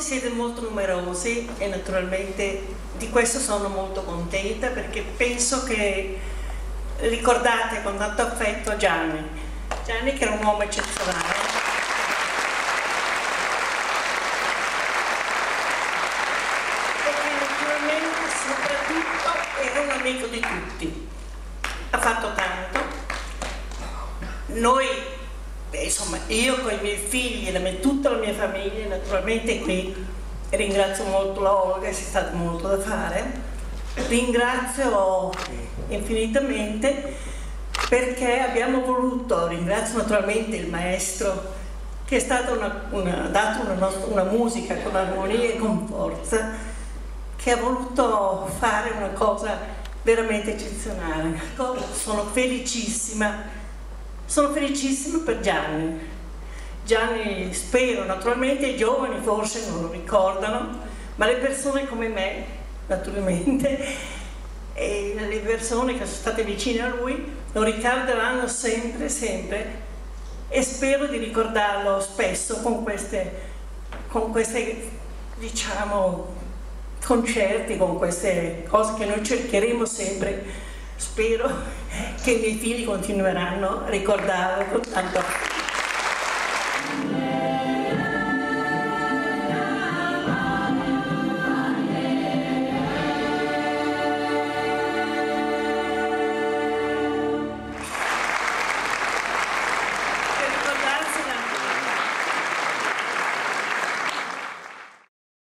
siete molto numerosi e naturalmente di questo sono molto contenta perché penso che ricordate con tanto affetto Gianni. Gianni che era un uomo eccezionale. Che naturalmente soprattutto era un amico di tutti. Ha fatto tanto. Noi, insomma, io con i miei figli, e tutta la mia famiglia, naturalmente qui ringrazio molto la Olga, c'è stato molto da fare. Ringrazio infinitamente perché abbiamo voluto, ringrazio naturalmente il maestro che è stato una, una, dato una, nostra, una musica con armonia e con forza, che ha voluto fare una cosa veramente eccezionale. Sono felicissima, sono felicissima per Gianni. Gianni spero, naturalmente i giovani forse non lo ricordano, ma le persone come me, naturalmente, e le persone che sono state vicine a lui lo ricorderanno sempre, sempre e spero di ricordarlo spesso con queste, con queste diciamo, concerti, con queste cose che noi cercheremo sempre. Spero che i miei figli continueranno a ricordarlo con tanto.